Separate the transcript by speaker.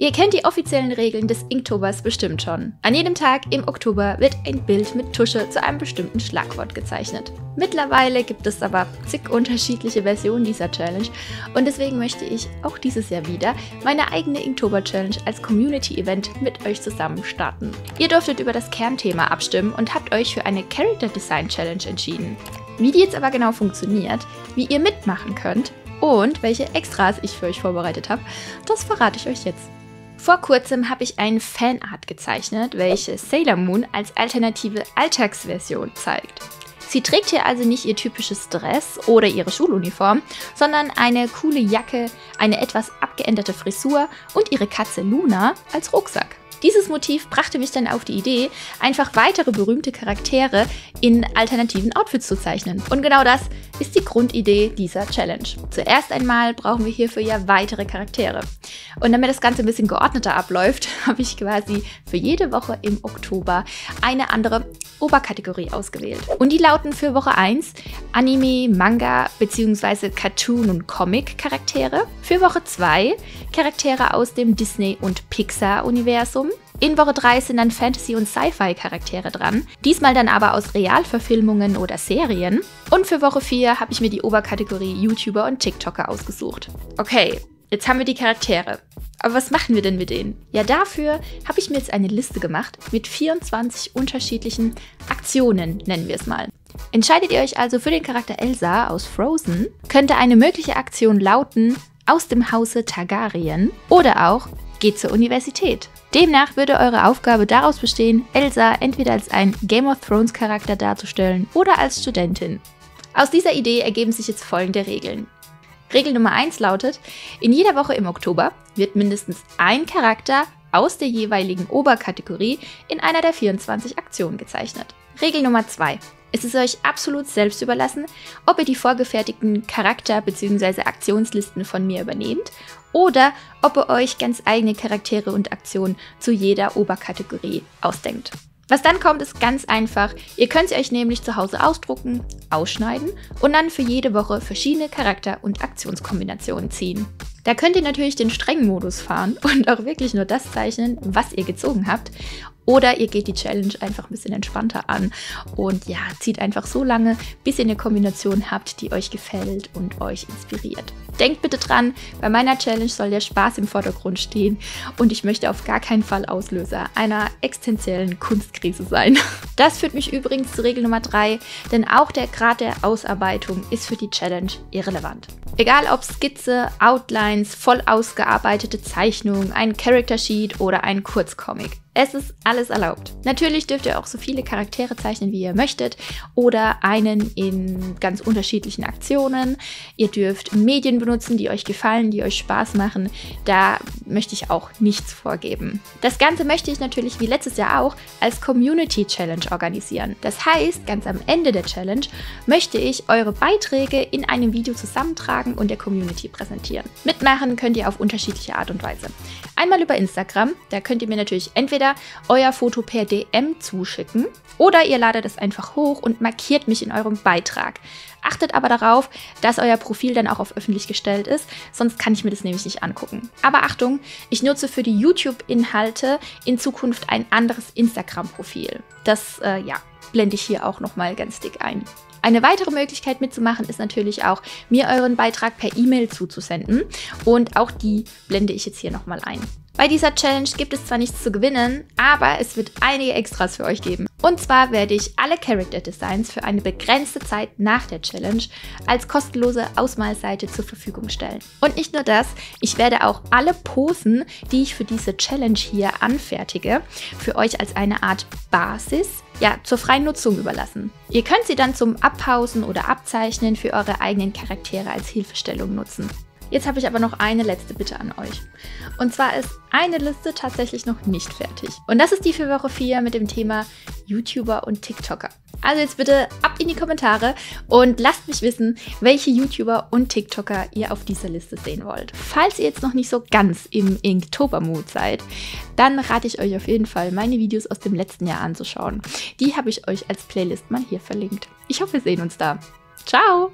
Speaker 1: Ihr kennt die offiziellen Regeln des Inktobers bestimmt schon. An jedem Tag im Oktober wird ein Bild mit Tusche zu einem bestimmten Schlagwort gezeichnet. Mittlerweile gibt es aber zig unterschiedliche Versionen dieser Challenge und deswegen möchte ich auch dieses Jahr wieder meine eigene Inktober Challenge als Community-Event mit euch zusammen starten. Ihr durftet über das Kernthema abstimmen und habt euch für eine Character Design Challenge entschieden. Wie die jetzt aber genau funktioniert, wie ihr mitmachen könnt und welche Extras ich für euch vorbereitet habe, das verrate ich euch jetzt. Vor kurzem habe ich ein Fanart gezeichnet, welche Sailor Moon als alternative Alltagsversion zeigt. Sie trägt hier also nicht ihr typisches Dress oder ihre Schuluniform, sondern eine coole Jacke, eine etwas abgeänderte Frisur und ihre Katze Luna als Rucksack. Dieses Motiv brachte mich dann auf die Idee, einfach weitere berühmte Charaktere in alternativen Outfits zu zeichnen. Und genau das ist die Grundidee dieser Challenge. Zuerst einmal brauchen wir hierfür ja weitere Charaktere. Und damit das Ganze ein bisschen geordneter abläuft, habe ich quasi für jede Woche im Oktober eine andere Oberkategorie ausgewählt. Und die lauten für Woche 1 Anime, Manga bzw. Cartoon- und Comic-Charaktere. Für Woche 2 Charaktere aus dem Disney- und Pixar-Universum. In Woche 3 sind dann Fantasy- und Sci-Fi-Charaktere dran, diesmal dann aber aus Realverfilmungen oder Serien. Und für Woche 4 habe ich mir die Oberkategorie YouTuber und TikToker ausgesucht. Okay, jetzt haben wir die Charaktere. Aber was machen wir denn mit denen? Ja, dafür habe ich mir jetzt eine Liste gemacht mit 24 unterschiedlichen Aktionen, nennen wir es mal. Entscheidet ihr euch also für den Charakter Elsa aus Frozen, könnte eine mögliche Aktion lauten aus dem Hause Targaryen oder auch geht zur Universität. Demnach würde eure Aufgabe daraus bestehen, Elsa entweder als ein Game of Thrones Charakter darzustellen oder als Studentin. Aus dieser Idee ergeben sich jetzt folgende Regeln. Regel Nummer 1 lautet, in jeder Woche im Oktober wird mindestens ein Charakter aus der jeweiligen Oberkategorie in einer der 24 Aktionen gezeichnet. Regel Nummer 2. Es ist euch absolut selbst überlassen, ob ihr die vorgefertigten Charakter- bzw. Aktionslisten von mir übernehmt oder ob ihr euch ganz eigene Charaktere und Aktionen zu jeder Oberkategorie ausdenkt. Was dann kommt, ist ganz einfach. Ihr könnt sie euch nämlich zu Hause ausdrucken, ausschneiden und dann für jede Woche verschiedene Charakter- und Aktionskombinationen ziehen. Da könnt ihr natürlich den strengen Modus fahren und auch wirklich nur das zeichnen, was ihr gezogen habt. Oder ihr geht die Challenge einfach ein bisschen entspannter an und ja, zieht einfach so lange, bis ihr eine Kombination habt, die euch gefällt und euch inspiriert. Denkt bitte dran, bei meiner Challenge soll der Spaß im Vordergrund stehen und ich möchte auf gar keinen Fall Auslöser einer existenziellen Kunstkrise sein. Das führt mich übrigens zu Regel Nummer 3, denn auch der Grad der Ausarbeitung ist für die Challenge irrelevant. Egal ob Skizze, Outlines, voll ausgearbeitete Zeichnung, ein Character Sheet oder ein Kurzcomic. Es ist alles erlaubt. Natürlich dürft ihr auch so viele Charaktere zeichnen, wie ihr möchtet oder einen in ganz unterschiedlichen Aktionen. Ihr dürft Medien benutzen, die euch gefallen, die euch Spaß machen. Da möchte ich auch nichts vorgeben. Das Ganze möchte ich natürlich wie letztes Jahr auch als Community Challenge organisieren. Das heißt, ganz am Ende der Challenge möchte ich eure Beiträge in einem Video zusammentragen und der Community präsentieren. Mitmachen könnt ihr auf unterschiedliche Art und Weise. Einmal über Instagram, da könnt ihr mir natürlich entweder euer Foto per DM zuschicken oder ihr ladet es einfach hoch und markiert mich in eurem Beitrag. Achtet aber darauf, dass euer Profil dann auch auf öffentlich gestellt ist, sonst kann ich mir das nämlich nicht angucken. Aber Achtung, ich nutze für die YouTube-Inhalte in Zukunft ein anderes Instagram-Profil. Das, äh, ja, blende ich hier auch nochmal ganz dick ein. Eine weitere Möglichkeit mitzumachen ist natürlich auch, mir euren Beitrag per E-Mail zuzusenden. Und auch die blende ich jetzt hier nochmal ein. Bei dieser Challenge gibt es zwar nichts zu gewinnen, aber es wird einige Extras für euch geben. Und zwar werde ich alle Character Designs für eine begrenzte Zeit nach der Challenge als kostenlose Ausmalseite zur Verfügung stellen. Und nicht nur das, ich werde auch alle Posen, die ich für diese Challenge hier anfertige, für euch als eine Art Basis ja, zur freien Nutzung überlassen. Ihr könnt sie dann zum Abpausen oder Abzeichnen für eure eigenen Charaktere als Hilfestellung nutzen. Jetzt habe ich aber noch eine letzte Bitte an euch. Und zwar ist eine Liste tatsächlich noch nicht fertig. Und das ist die für Woche 4 mit dem Thema YouTuber und TikToker. Also jetzt bitte ab in die Kommentare und lasst mich wissen, welche YouTuber und TikToker ihr auf dieser Liste sehen wollt. Falls ihr jetzt noch nicht so ganz im Inktober-Mood seid, dann rate ich euch auf jeden Fall, meine Videos aus dem letzten Jahr anzuschauen. Die habe ich euch als Playlist mal hier verlinkt. Ich hoffe, wir sehen uns da. Ciao!